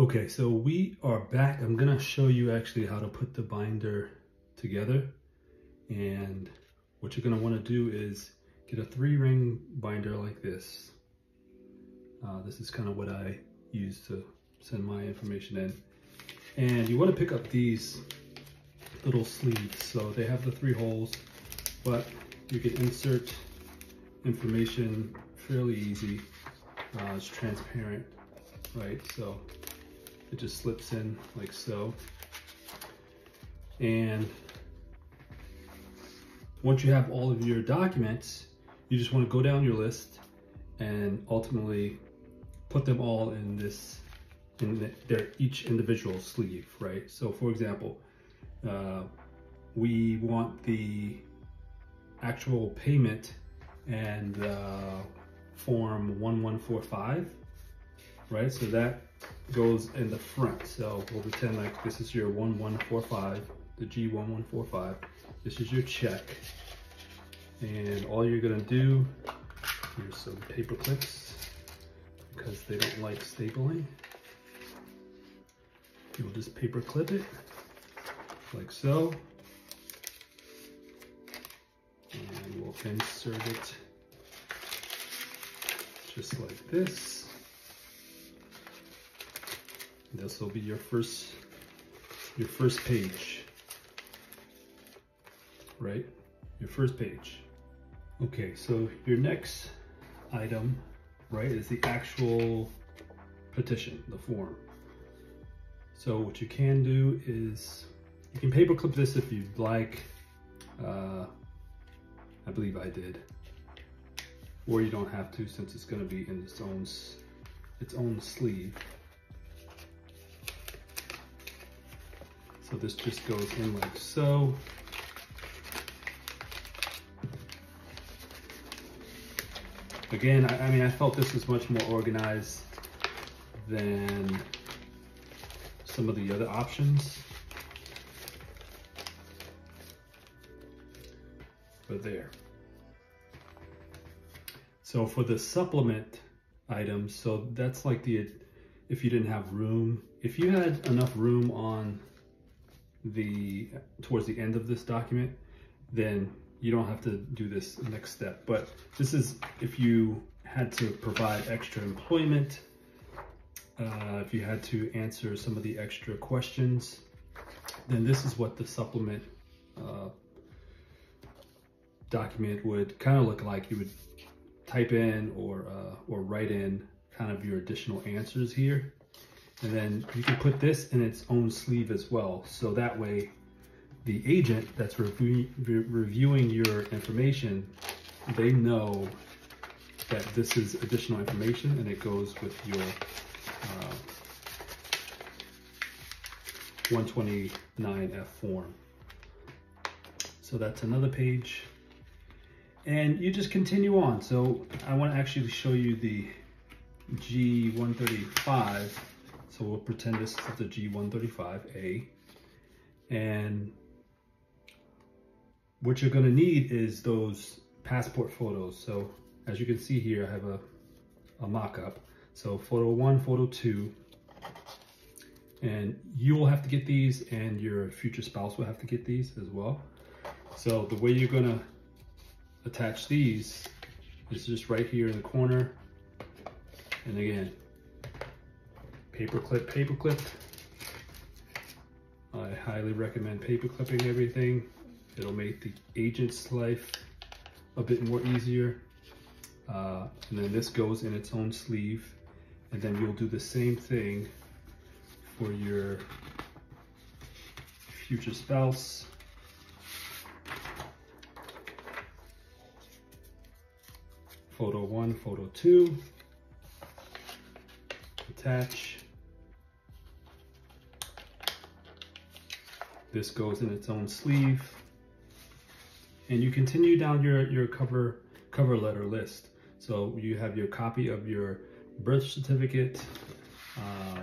Okay, so we are back. I'm gonna show you actually how to put the binder together. And what you're gonna wanna do is get a three ring binder like this. Uh, this is kind of what I use to send my information in. And you wanna pick up these little sleeves. So they have the three holes, but you can insert information fairly easy. Uh, it's transparent, right? So it just slips in like so. And once you have all of your documents, you just want to go down your list and ultimately put them all in this, in the, their each individual sleeve, right? So for example, uh, we want the actual payment and uh, form 1145, right? So that goes in the front. So we'll pretend like this is your 1145, the G1145. This is your check. And all you're gonna do, here's some paper clips because they don't like stapling. You'll just paper clip it like so. And we'll insert it just like this. This will be your first your first page. Right? Your first page. Okay, so your next item, right, is the actual petition, the form. So what you can do is you can paperclip this if you'd like. Uh, I believe I did. Or you don't have to since it's going to be in its own its own sleeve. So this just goes in like so. Again, I, I mean, I felt this was much more organized than some of the other options. But there. So for the supplement items, so that's like the, if you didn't have room, if you had enough room on the towards the end of this document, then you don't have to do this next step. But this is if you had to provide extra employment, uh, if you had to answer some of the extra questions, then this is what the supplement uh, document would kind of look like. You would type in or, uh, or write in kind of your additional answers here. And then you can put this in its own sleeve as well. So that way the agent that's re reviewing your information, they know that this is additional information and it goes with your uh, 129F form. So that's another page. And you just continue on. So I want to actually show you the G135 so we'll pretend this is the G135A. And what you're gonna need is those passport photos. So as you can see here, I have a, a mock-up. So photo one, photo two, and you will have to get these and your future spouse will have to get these as well. So the way you're gonna attach these is just right here in the corner. And again, paperclip, paperclip. I highly recommend paper clipping everything. It'll make the agent's life a bit more easier. Uh, and then this goes in its own sleeve. And then you'll do the same thing for your future spouse. Photo one, photo two, attach. This goes in its own sleeve. And you continue down your, your cover, cover letter list. So you have your copy of your birth certificate. Uh,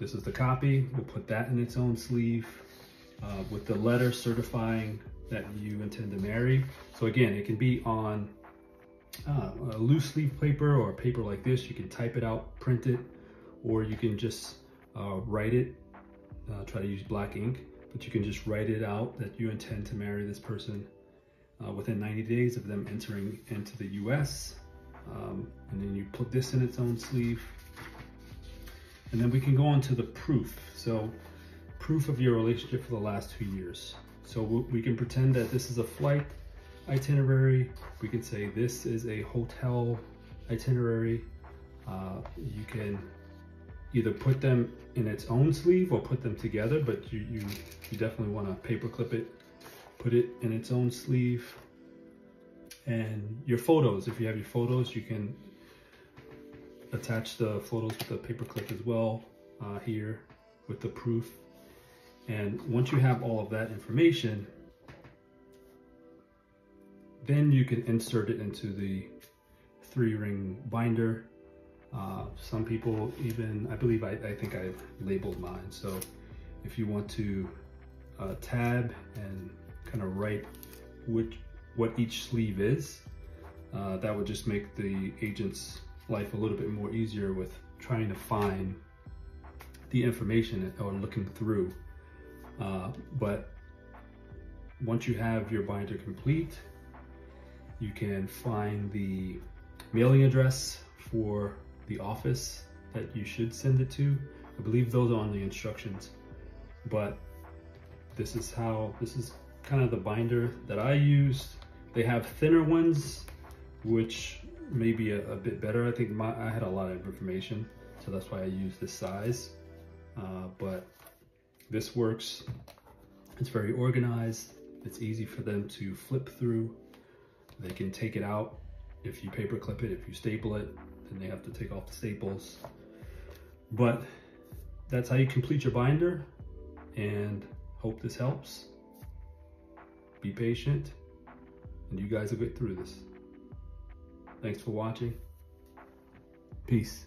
this is the copy. We'll put that in its own sleeve uh, with the letter certifying that you intend to marry. So again, it can be on uh, a loose leaf paper or paper like this, you can type it out, print it, or you can just uh, write it, uh, try to use black ink, but you can just write it out that you intend to marry this person uh, within 90 days of them entering into the US. Um, and then you put this in its own sleeve. And then we can go on to the proof. So proof of your relationship for the last two years. So we can pretend that this is a flight itinerary. We can say this is a hotel itinerary. Uh, you can either put them in its own sleeve or put them together, but you, you, you definitely want to paper clip it, put it in its own sleeve. And your photos, if you have your photos, you can attach the photos with the paper clip as well uh, here with the proof. And once you have all of that information, then you can insert it into the three ring binder. Uh, some people even, I believe I, I think I've labeled mine. So if you want to uh, tab and kind of write which, what each sleeve is, uh, that would just make the agent's life a little bit more easier with trying to find the information or looking through. Uh, but once you have your binder complete, you can find the mailing address for the office that you should send it to. I believe those are on the instructions, but this is how, this is kind of the binder that I used. They have thinner ones, which may be a, a bit better. I think my, I had a lot of information, so that's why I used this size. Uh, but this works. It's very organized. It's easy for them to flip through. They can take it out if you paper clip it, if you staple it, then they have to take off the staples. But that's how you complete your binder and hope this helps. Be patient and you guys will get through this. Thanks for watching. Peace.